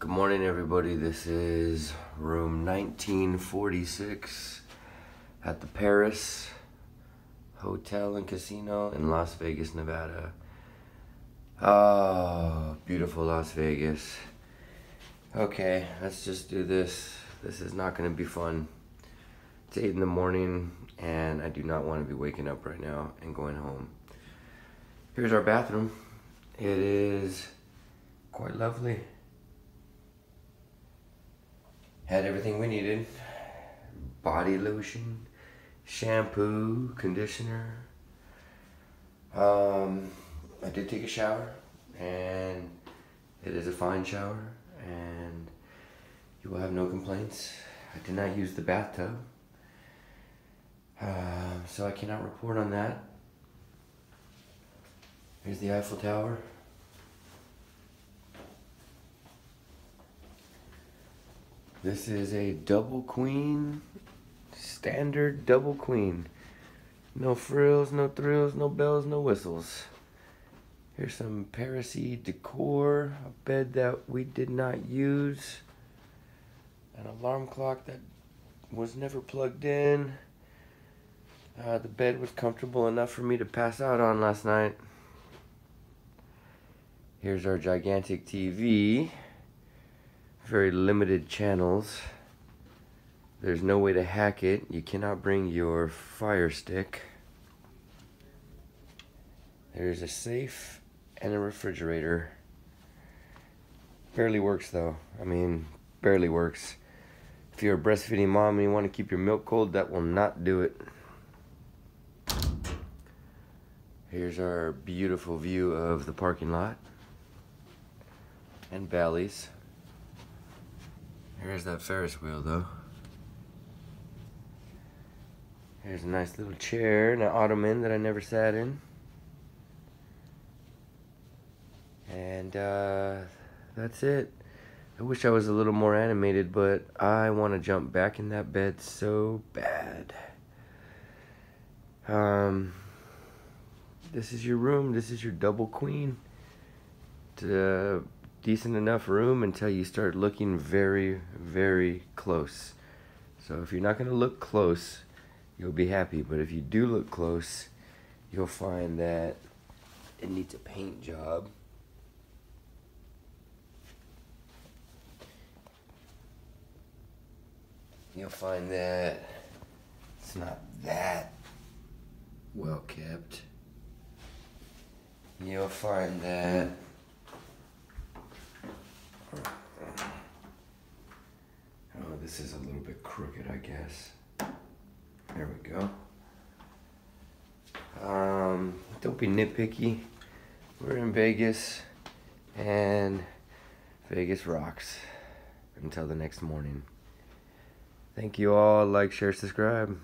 Good morning, everybody. This is room 1946 at the Paris Hotel and Casino in Las Vegas, Nevada. Oh, beautiful Las Vegas. Okay, let's just do this. This is not going to be fun. It's 8 in the morning, and I do not want to be waking up right now and going home. Here's our bathroom. It is quite lovely. Had everything we needed body lotion, shampoo, conditioner. Um, I did take a shower, and it is a fine shower, and you will have no complaints. I did not use the bathtub, uh, so I cannot report on that. Here's the Eiffel Tower. This is a double queen, standard double queen. No frills, no thrills, no bells, no whistles. Here's some Parisy decor, a bed that we did not use, an alarm clock that was never plugged in. Uh, the bed was comfortable enough for me to pass out on last night. Here's our gigantic TV. Very limited channels. There's no way to hack it. You cannot bring your fire stick. There's a safe and a refrigerator. Barely works though. I mean, barely works. If you're a breastfeeding mom and you want to keep your milk cold, that will not do it. Here's our beautiful view of the parking lot and Bally's. Here's that Ferris wheel though. Here's a nice little chair and an ottoman that I never sat in. And uh, that's it. I wish I was a little more animated, but I want to jump back in that bed so bad. Um, this is your room. This is your double queen. To, decent enough room until you start looking very, very close. So if you're not going to look close, you'll be happy. But if you do look close, you'll find that it needs a paint job. You'll find that it's not that well kept. You'll find that Oh, this is a little crooked, I guess. There we go. Um, don't be nitpicky. We're in Vegas, and Vegas rocks. Until the next morning. Thank you all. Like, share, subscribe.